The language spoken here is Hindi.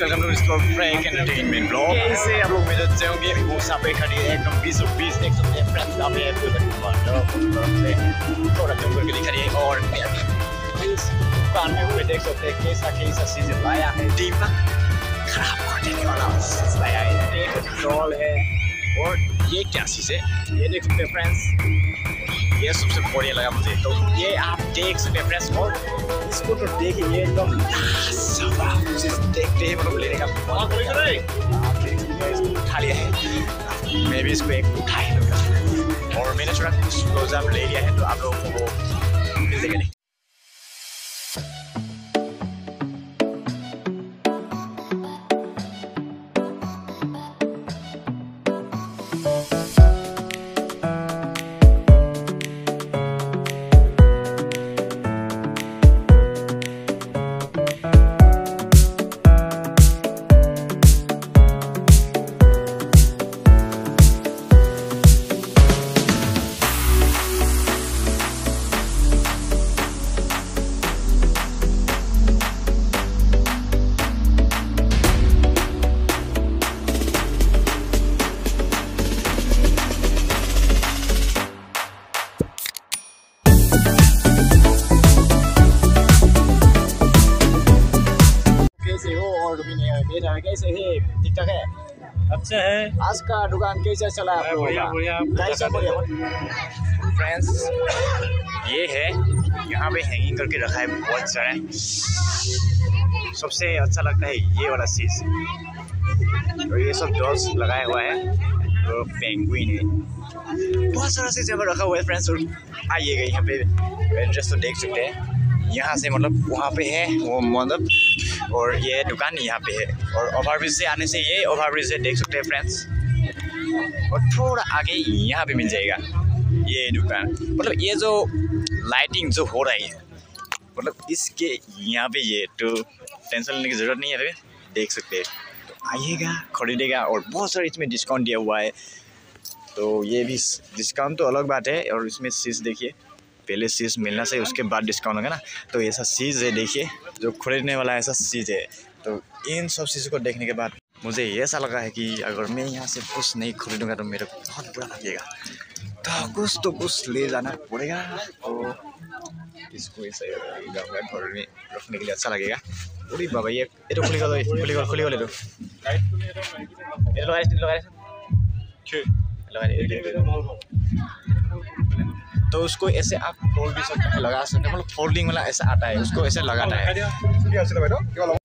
मेन ब्लॉग कैसे आप लोग मेरे जाओगे वो सापे खड़ी है एकदम बीस बीस एक सौ फ्रेंड्स का पे थोड़ा जंगल के लिए खड़ी है और दुकान में हुए देख सकते हैं कैसा कैसा चीज़ लाया है। दीपक खराब कर देने वाला लाया है। पेट्रोल है। और ये क्या चीज़ है? ये देख सकते हैं फ्रेंड्स ये सबसे बढ़िया लगा मुझे। तो ये आप सकते हैं फ्रेंड्स और इसको तो देखिए एकदम देखते ही मतलब लेने का बहुत उठा लिया है मैं भी इसको एक उठा ही लूँगा और मैंने थोड़ा कुछ क्लोजअप ले लिया है तो आप लोगों को वो मिल जाएगा कैसे हो भी नहीं बेटा कैसे है? ठीक ठाक है? अच्छा है। आज का दुकान कैसा चला आप लोगों बढ़िया का? बढ़िया। बढ़िया? फ्रेंड्स ये है यहाँ पे हैंगिंग करके रखा है बहुत सारा सबसे अच्छा लगता है ये वाला चीज़। और ये सब डॉल्स लगाया हुआ है और पेंगुइन है। बहुत सारा चीज़ यहाँ पर रखा हुआ है फ्रेंड्स और आइएगा यहाँ पे। एड्रेस तो देख सकते हैं। यहाँ से मतलब वहाँ पे है वो मतलब और ये दुकान यहाँ पे है। और ओवरब्रिज से आने से ये ओवरब्रिज है देख सकते हैं फ्रेंड्स और थोड़ा आगे यहाँ पे मिल जाएगा ये दुकान। मतलब ये जो लाइटिंग जो हो रही है मतलब इसके यहाँ पे ये तो टेंशन लेने की ज़रूरत नहीं है देख सकते तो आइएगा, खरीदेगा और बहुत सारे इसमें डिस्काउंट दिया हुआ है। तो ये भी डिस्काउंट तो अलग बात है और इसमें चीज़ देखिए। पहले चीज़ मिलना चाहिए उसके बाद डिस्काउंट होगा ना। तो ऐसा चीज़ है देखिए जो खरीदने वाला ऐसा चीज़ है। तो इन सब चीज़ों को देखने के बाद मुझे ये ऐसा लगा है कि अगर मैं यहाँ से कुछ नहीं खरीदूँगा तो मेरे को बहुत बुरा लगेगा। तो कुछ तो कुछ ले जाना पड़ेगा तो इसको ऐसे घर में रखने के लिए अच्छा लगेगा। अरे बाबा ये तो खुली खुली खुली ये तो ये लगा दे लगा दे लगा दे तो उसको ऐसे आप खोल भी सकते हैं लगा सकते हैं मतलब फोल्डिंग वाला ऐसा आता है उसको ऐसे लगाना है